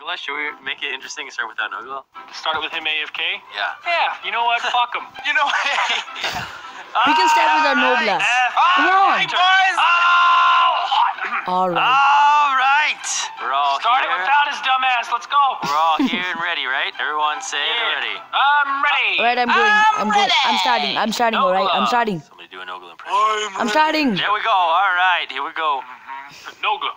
Nogla? Should we make it interesting and start without Nogla? Start it with him AFK? Yeah. Yeah, you know what? Fuck him. You know, hey. We can start with our Nogla. Ah, ah, Come on. boys. Ah. All right. All right. We're all Start it without his dumb ass. Let's go. We're all here and ready, right? Everyone say Yeah. ready. I'm ready. All right, I'm going. I'm going. I'm starting. I'm starting. All right, I'm starting. Somebody do a Nogla impression. I'm starting. There we go. All right, here we go. Nogla.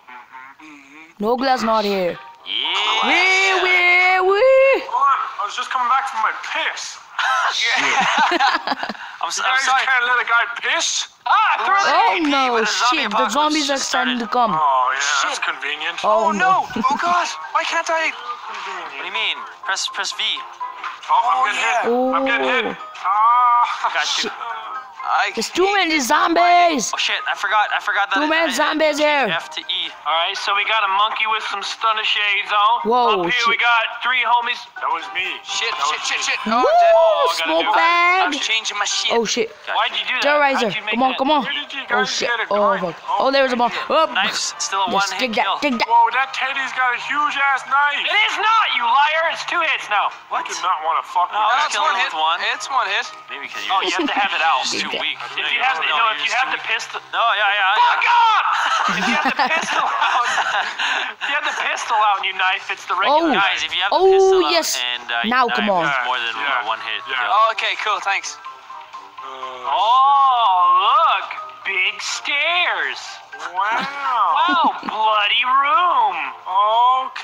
Nogla's not here. Yeah. Wee, wee, wee. I was just coming back from my piss. I'm, s- You I'm guys sorry. can't let a guy piss? Ah, throw it. Oh AP, no, but shit. The zombies are starting to come. Oh, yeah, that's convenient. Oh no. Oh God! Why can't I? What do you mean? Press press V. Oh, I'm getting hit. I'm getting hit. Oh. Ah. Got you. I There's too many zombies. Oh shit! I forgot. I forgot that. Too many zombies here. F to E. All right, so we got a monkey with some stunner shades on. Whoa, Up here shit. we got three homies. That was me. shit, That was shit, shit, me. shit. Oh, Woo, I'm dead. smoke I'm bag. changing my shit. Oh shit. Why'd you do that? Terroriser. How'd you make Come on, that? come on. Where did you Oh shit. get it Oh fuck. Oh, there's a bomb. Oh, Knife's still a yes, one hit take that. kill. That. Whoa, that Teddy's got a huge ass knife. It is not, you liar. It's two hits now. I do not want to fuck No, with I that. was That's one hit. with one. It's one hit. Maybe because Oh, you're you have to have it out. just too weak. If you have, no, no, if you have too the pistol. No, yeah, yeah. Fuck yeah. up! If you have the pistol out, if you have the pistol out and you knife, it's the regular. Oh. Guys, if you have the Oh, pistol out yes. and uh, Now, you come on. it's more than Yeah. uh, one hit. Yeah. kill. Oh, okay, cool. Thanks. Oh, look, big stairs. Wow. Wow, bloody room.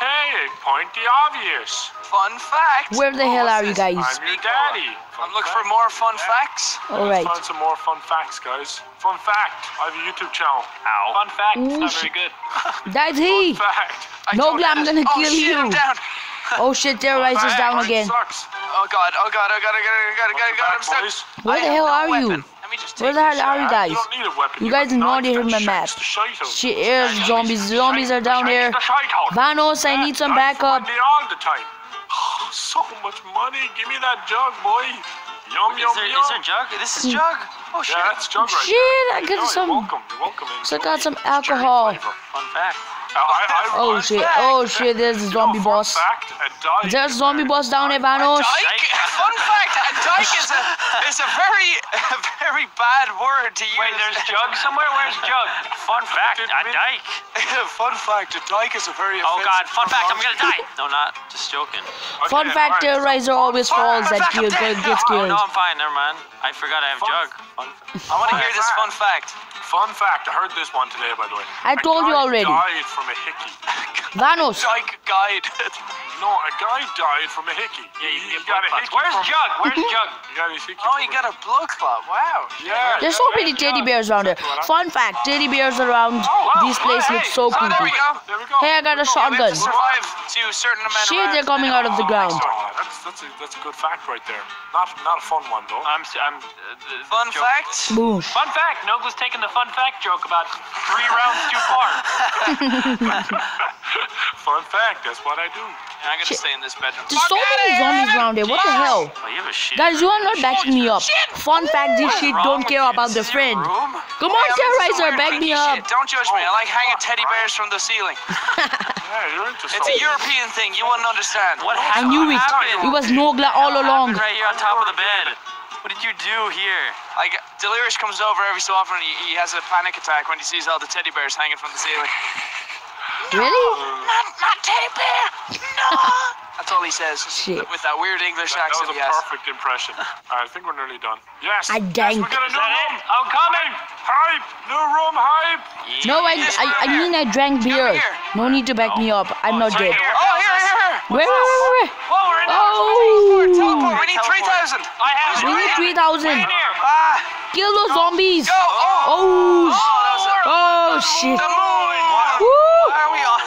Okay, point the obvious. Fun fact. Where the Oh, hell are you guys? I'm your Speak daddy. I'm looking for more fun facts. All Let's right. find some more fun facts, guys. Fun fact: I have a YouTube channel. Ow. Fun fact, it's Ooh, not very good. That's he. Fun Fact. I No, don't I'm have- gonna oh, kill shit, I'm you. down. Oh shit, terroriser's down Mine again. Sucks. Oh God! Oh God! Oh God! Oh God! Oh God! Oh God! Oh God! I'm stuck. boys. Where I the have hell no are you? weapon. Let me just Where take the this hell are you shot. guys? You don't need a weapon. You got guys know knife they that hit my shanks map. the hell are you guys? You guys not even my map. Shit, here's zombies. Zombies are down here. The shite hole. Vanoss, I need some backup. find all the time. so much money. Give me that jug, boy. Yum Is yum there, yum. is there jug? This is jug. Oh shit. yeah, that's jug right Shit, there. I got No, some- You're welcome. You're welcome. So I got some alcohol. Fun fact. Uh, I, I, Oh I- shit, oh shit, there's a zombie fun boss. Fact, a dyke There's a zombie boss down there, Vanoss. Dyke. Fun fact: a is a is a very a very bad word to use. Wait, there's Jug somewhere? Where's Jug? Fun fact. A mean- dyke. Fun fact: a dyke is a very. Oh god. Fun fact. I'm gonna die. No, not. Just joking. Okay, Fun fact, alright. Uh, terroriser always falls fun at fact, kill, I'm gets Oh killed. no, I'm fine. Never mind. I forgot I have Fun- jug. Fun. I want to hear this fun fact. Fun fact, I heard this one today, by the way. I told you already. died from a hickey. Vanoss, Dyke guide. No, a guy died from a hickey. Yeah, you He- can get got a blood hickey Where's from- Jug? Where's Jug? He got his hickey Oh, from you got a blood clot. Wow. Yeah. there's so many teddy bears around here. Fun fact, teddy bears around. This place look so Oh, there we creepy. go. There we go. Hey, I got a shotgun. to survive to a certain amount Shit, they're coming out of the ground. Oh, that's that's a that's a good fact right there. Not not a fun one though. I'm, s- I'm, uh, the- the Fun joke- fact. Boom. Fun fact, Nogla's taking the fun fact joke about three rounds too far. Fun fact, that's what I do. I'm gonna stay in this bedroom. There's so many zombies around here. What the hell? Oh, you have a shit. Guys, you are not backing me up. Fun fact, this shit don't care about the This is your friend. Come on, Yeah, I'm into some terroriser, back me up. Don't judge me. I like hanging oh, teddy bears from the ceiling. Yeah, you're into It's a European thing. You wouldn't understand. What I happened? knew it. It was Nogla all along. Right here on top of the bed. What did you do here? Like Delirious comes over every so often. He, he has a panic attack when he sees all the teddy bears hanging from the ceiling. Really? Not my teddy bear. No. That's all he says. Shit. With that weird English That, that accent was a has. perfect impression. Alright, I think we're nearly done. Yes. I dang. Yes, we got a new room. It? I'm coming. Hype. New room hype. No, I, I, I mean I drank beer. No need to back me up. I'm not dead. Oh, here, here, here. Where, where, where, where? Whoa, we're in there. Oh! Teleport. We need 3,000. I have We need 3,000. In here. Ah. Kill those zombies. Go. Oh. Oh, Oh, that was a, oh shit. the moon. Woo! Why are we on?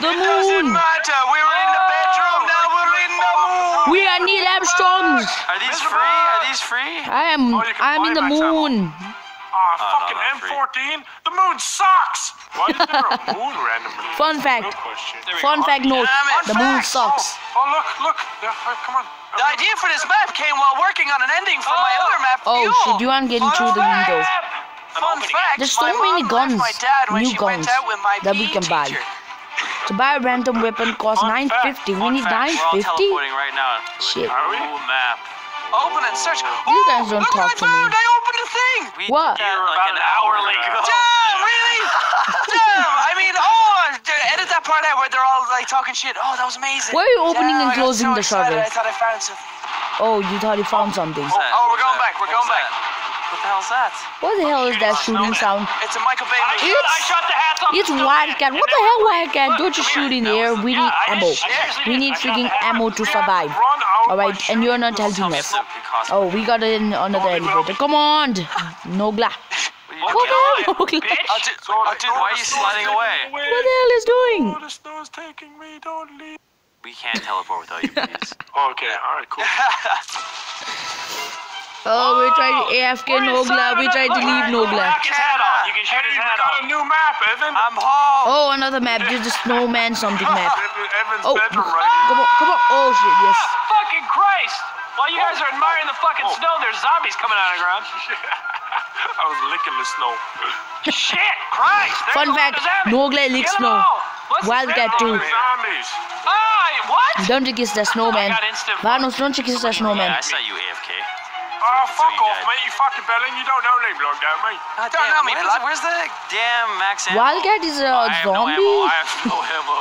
The It doesn't moon. matter. We were in the bedroom. Now we're in the moon. We are Neil Armstrongs. Are these free? Are these free? I am. Oh, I'm in the buy max ammo. moon. Ah, Oh, no, fucking. M14. The moon sucks. Why is there a moon randomly? Fun fact. Good question. Fun fact note. Damn it. The moon sucks. Oh, oh, look, look. There, hype, come on. The idea for this map came while working on an ending for my other map. Oh Fuel. shit! You aren't getting through the window. Fun fact. There's my so many guns, my dad when new she guns went out with my that we PE can buy. teacher. To buy a random weapon costs Fun fact, 950. We need fact, We're 950? teleporting right now. Shit. Are we? Ooh, map. Open and search. You guys don't talk what to me. I opened the thing. We What? did You're like about an an hour hour ago. Damn, really? Damn. I mean, oh, edit that part out where they're all like talking shit. Oh, that was amazing. Why are you opening Damn, and closing so the excited. shutter? I thought I found something. Oh, you thought you found something. What's that? Oh, we're going back, we're going was back. That? What the hell's that? What the hell is that shooting sound? It's a Michael Bay I movie. shot, I shot the hats It's the Wildcat. What the hell, Wildcat? Don't you shoot in the air. We need I ammo. did. I seriously We need I freaking ammo to survive. Alright, and you're not helping us. Oh, we got in another elevator. Come on! Nogla. What What the hell, Kill Nogla? it, bitch. I'll do, Why are you sliding away? What the hell is doing? Oh, the snow's taking me. Don't leave. We can't teleport without you, please. Okay, all right, cool. Oh, we're trying to AFK We're Nogla. We tried to leave Nogla. Knock his hat off. You can shoot Hey, his we hat got off. a new map, Evan. I'm home. Oh, another map. This a snowman something map. Evan- Evan's Oh, bedroom come on, come on. Oh shit, yes. Fucking Christ! While you guys are admiring the fucking snow, there's zombies coming out of the ground. I was licking the snow. Shit! Christ! There's Fun fact, of zombies. Nogla licks snow. all. What's his Wildcat too. Zombies. Ah, what? Don't you kiss the snowman. I got Vanoss, don't you kiss that snowman. Yeah, I saw you AFK. Oh, fuck off, dead. mate. You fucking bellend. You don't know me like that, mate. God Don't know me, where's, blood. where's the damn max ammo? Wildcat is a I have no ammo. zombie. I have no ammo.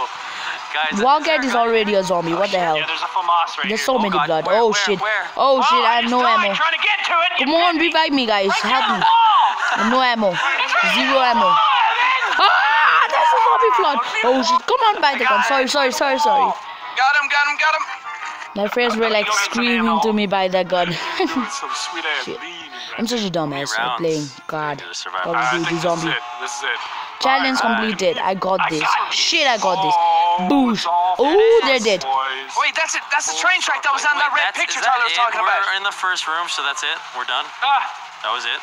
Guys, Wildcat there is a already a zombie. What the hell? Yeah, there's a FAMAS right There's here. so many God, blood. where, Oh where, shit. where? Oh shit, I have no died ammo. Trying to get to it. Come on, revive me, guys. Help me. Have no ammo. Zero ammo. Oh, Ah, there's a zombie flood. Oh shit. Come on, buy the gun. Sorry, sorry, sorry, sorry. Got him, got him, got him. My friends were like screaming to me by that gun. Some sweet ass Shit. lean in that. I'm such a dumbass for rounds playing. God. to survive. Call I of think Duty this is zombie. it. This is it. Challenge completed. I got this. Shit, I got this. Boosh. Oh, they're dead. Wait, that's it. That's the train track that was on Wait, that red picture is that Tyler was talking about. We're in the first room, so that's it. We're done. Ah, That was it.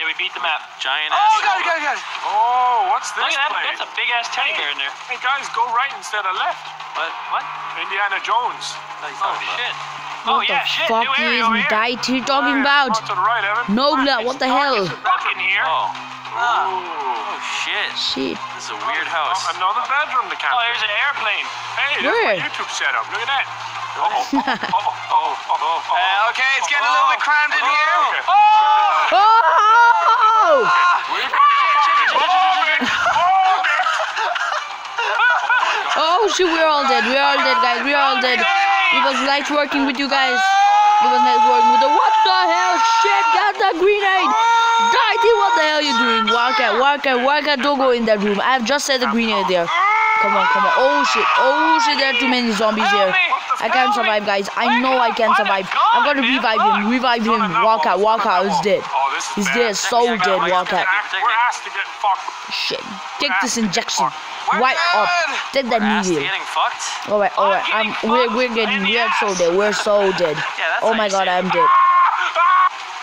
Yeah, we beat the map. Giant Oh, ass. got it, got it, got it. Oh, what's this Look at that. place? That's a big ass teddy bear in there. Hey guys, go right instead of left. What? What? Indiana Jones. Oh shit. Oh What yeah, the shit. fuck New area is over here. diet talking Right, about? to the right, Evan. Nogla, what the hell? Fuck in here. Oh. Ooh. Oh shit. Shit. This is a weird house. Oh, another bedroom to camp Oh, there's an airplane. Hey, Where? there's my YouTube setup. Look at that. Oh, oh, oh, oh, oh, oh, oh, oh. Uh, okay, it's getting a little bit crammed in here. Okay. Oh! Oh shit, we're all dead. We're all dead, guys. We're all dead. It was nice working with you guys. It was nice working with the. What the hell? Shit, got the grenade. Diety, what the hell are you doing? Wildcat, Wildcat, Wildcat, don't go in that room. I have just set the grenade there. Come on, come on. Oh shit, oh shit, there are too many zombies here. I can't survive, guys. I know I can't survive. I've got to revive him. Revive him. Wildcat, Wildcat is dead. He's dead, so dead, Wildcat. We're asked to get fucked. Shit. Take this injection. Right up. Take that Ass needle. getting fucked? Alright, alright. I'm we're we're getting we're so dead. We're so dead. Yeah, that's Oh my god. I'm dead.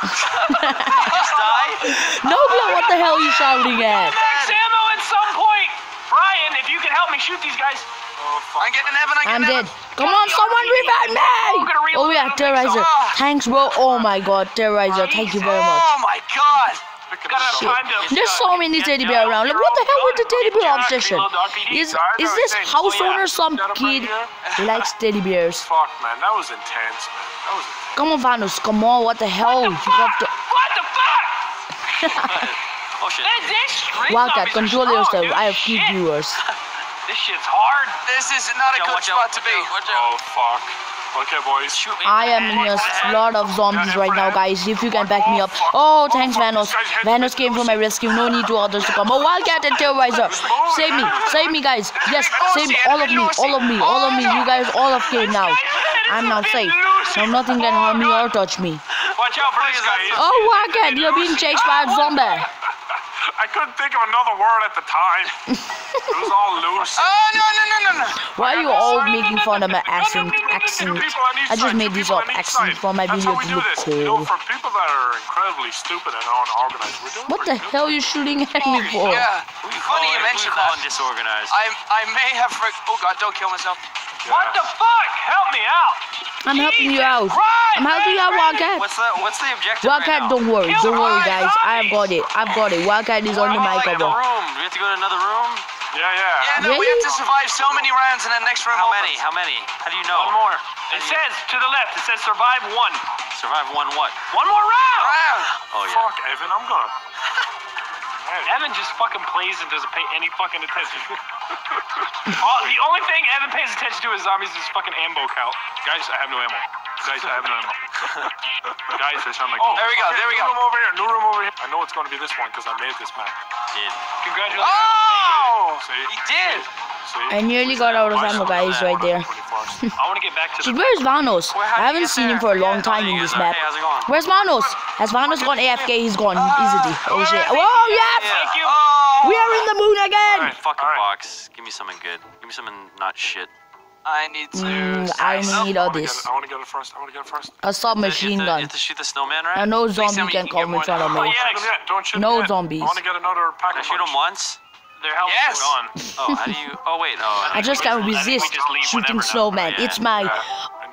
Just die? No blow, what the hell are you shouting at? Max ammo at some point. Brian, if you can help me shoot these guys. Oh, I'm getting Evan, I'm I'm dead. Evan. Come on, someone revive me! Oh yeah, Terroriser. Oh. Thanks, bro. Oh my god, Terroriser. Thank you very much. Oh my god. Gotta have Shit. time to. There's so many teddy bear around. Like, what the hell with the teddy bear obsession? Is is this house owner some kid who likes teddy bears? Fuck, man, that was intense, man. That was intense. Come on, Vanoss. Come on. What the hell? You have to. What the fuck? Oh shit. This, this street Wildcat, control strong, yourself. dude. I have key viewers. This shit's hard. This is not a good out, spot to be. out, watch out. Oh, fuck. Okay, boys. Shoot me. I am in a lot of zombies right now, guys. If you can back me up. Oh, thanks, Vanoss. Vanoss came for my rescue. No need to others to come. Oh, Wildcat and Terroriser. Save me. Save me, guys. Yes, save me. All of me. All of me. All of me. You guys all of came now. I'm now safe. Now nothing can harm me or touch me. Watch out for this guy. Oh, Wildcat, you're being chased by a zombie. I couldn't think of another word at the time. it was all loose. Oh, no, no, no, no, no. Why are you all making fun of my accent? Accent. I just made these up accents for my video to do look this. You know, cool. for people that are incredibly stupid and unorganized, we're doing What the pretty good. hell are you shooting at me oh, for? Yeah. Who you Funny you who mentioned calling that. disorganized. I I may have. Oh God, don't kill myself. What the fuck? Help me out. I'm helping you out. Christ, I'm helping you out, Wildcat. What's the what's the objective right Wildcat, now? don't worry, Kill don't worry, my guys. I have got it. I've got it. Wildcat is under my Like the cover. room. Do we have to go to another room? Yeah, yeah. Yeah, no, we have to survive so many rounds in the next room How opens. many? How many? How do you know? One more. It says to the left. It says survive one. Survive one what? One more round. Round. Oh yeah. Fuck, Evan, I'm gonna. Evan just fucking plays and doesn't pay any fucking attention. All, the only thing Evan pays attention to is zombies is fucking ammo count. guys, I have no ammo. Guys, I have no ammo. guys, I sound like. Oh, there we go, Okay, there we new go. room over here. New room over here. I know it's gonna be this one because I made this map. Did. Congratulations. Oh! See? He did. See? I nearly got out of ammo, guys, right there. 21st. I want to get back to Shit, where's Vanoss? Where- I haven't get seen him for a long Yeah, time oh, in this map. Hey, how's it going? Where's Vanoss? Has Vanoss gone AFK? He's gone ah, easily. Oh shit. Whoa, yes! Thank you. Ah. Oh! We are in the moon again! Alright, Fucking alright. box. Give me something good. Give me something not shit. I need to. Mm, I size need up. all I wanna this. get I want to get it first. I want to get it first. A submachine you gun. You have to shoot the snowman, right? I know tell zombie can you can come get in front of one. me. Oh, yeah. Shoot 'em. Don't shoot 'em No zombies. I want to get another pack I of shoot him once. Their helmets Yes. are gone. Oh, how do you? Oh wait, oh. I just can't I think we resist just shooting whenever now. snowman. Yeah. It's my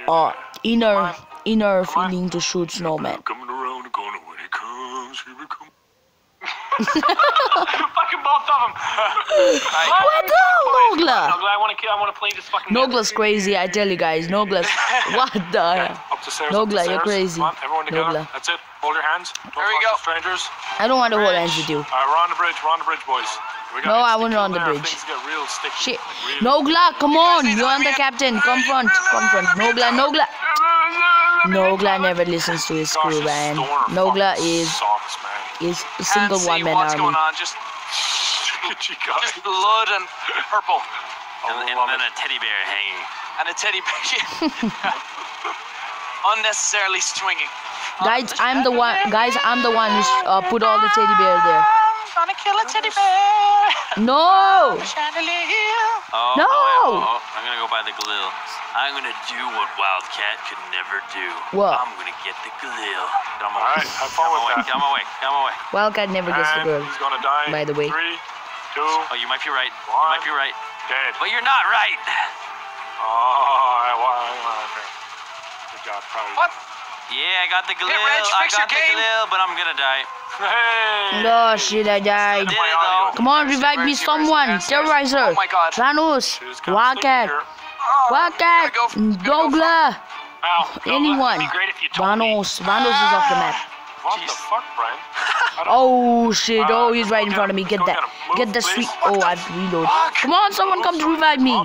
uh, inner inner feeling to shoot snowman. Coming around the corner when it comes, here it comes. Fucking both of them. What the Nogla? I want to. I want to play this fucking. Nogla's crazy, I tell you guys. Nogla's. What the hell? Up the stairs. up the Nogla, you're crazy. Come on, everyone together. Nogla. That's it. Hold your hands. Don't There we go. strangers. I don't want to hold hands with you. All right, we're on the bridge. We're on the bridge, boys. No, I sticky wanna on the there. bridge. Things get real sticky. Shit. Nogla, come on. You're on the captain. Come front. Come front. Nogla, Nogla. Nogla never listens to his crew, this man. storm Nogla is is a Can't single see one man what's army. Going on. Just, just blood and purple. And, and then it. a teddy bear hanging. And a teddy bear. Unnecessarily swinging. Guys, I'm the one. Guys, I'm the one who uh, put all the teddy bear there. I'm gonna kill a teddy bear. No. Chandelier. Oh, No! oh, oh, I'm gonna go buy the Galil. I'm gonna do what Wildcat could never do. What? I'm gonna get the Galil. Get on my All way. right, have fun Get on with my that. Get on my way. Get on my way. Wildcat never gets the And he's gonna die. by the way. Three, two, Oh, you might be right. You might be right. dead. But you're not right. Oh, I, I, I, okay. Good job, probably. What? Yeah, I got the Galil. Reg, I fix got your the game. Galil, but I'm gonna die. Hey! Oh shit, I died. Did it though. Come on, revive me, Mercy, mercy, someone. mercy, mercy. Terroriser. Oh my god. Thanos. She's kinda Wildcat. sticky. Oh, Wildcat. gotta go f- go Nogla. Ow. Anyone. It'd be great if you told me. Vanoss. Vanoss is off the map. What the fuck, Brian? I don't- Oh shit. Oh, he's right in front of me. Get that. get him. Move, Get the sweet. Oh, I've reloaded. fuck? Come on, someone come to revive me.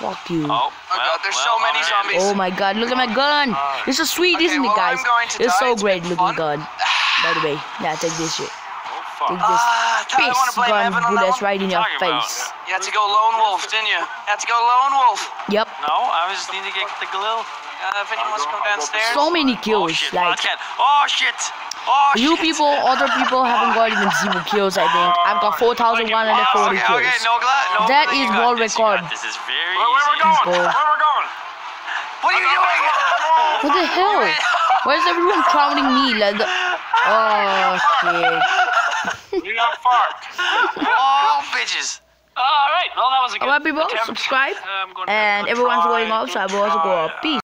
Fuck you. Oh, Oh god, there's so many zombies. Oh my god, look at my gun. This is sweet, Okay, isn't it, guys? I'm going to It's so It's great looking fun. gun. By the way, yeah, take this shit. Oh, fuck. Take this Ah, I wanna piss gun Evan bullets right in your Talking about- face. You had to go lone wolf, didn't you? You had to go lone wolf. Yep. No, I was need to get the Galil. Uh, if anyone wants to come I'll go- I'll go downstairs. So many Oh kills. shit, Like Oh shit. Oh you shit. people, other people haven't got even zero kills. I think I've got 4,140 Oh, okay, kills. okay, no no That gla- you is got world this, record. This is very Where, where easy. we going? Where we going? What are you doing? What the hell? Why is everyone crowding me? Like the... Oh shit. We got fucked. oh, bitches. All right. Well, that was a good Alright, people, attempt. subscribe. Uh, I'm going And go everyone's try going off, so I will also go up. Peace.